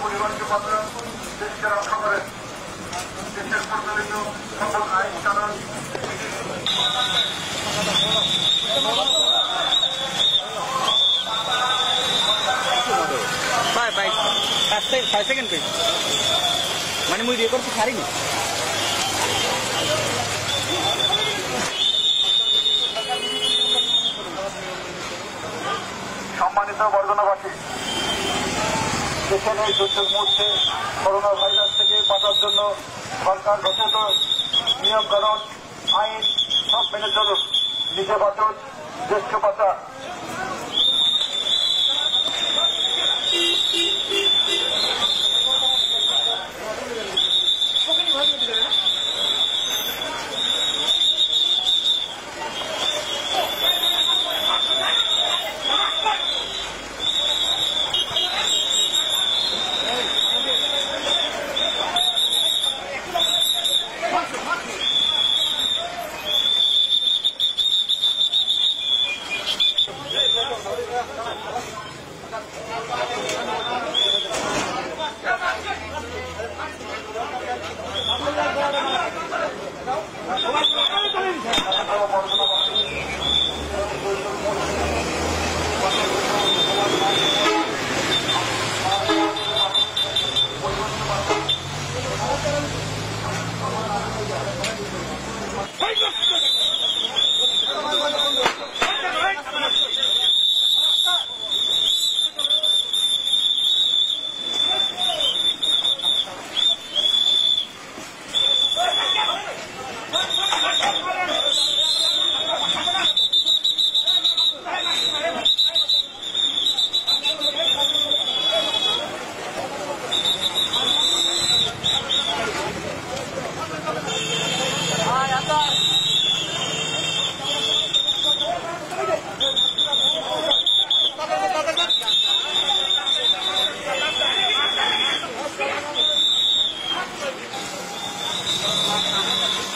পরিবারকে পাঠান দেশের সঞ্চালিত সকল আইন কানুন ফাইভ সেকেন্ড পেজ মানে মুই রেকর্ড তো ছাড়িনি। সম্মানিত বর্ধনাবাসী দেশের এই যুদ্ধের মুহূর্তে করোনা ভাইরাস থেকে বাঁচার জন্য সরকার ঘোষিত নিয়ম কানুন আইন সব মেনে চলুন। নিজে বাঁচুন দেশকে বাঁচান Take the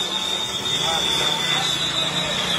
ありがとうございます。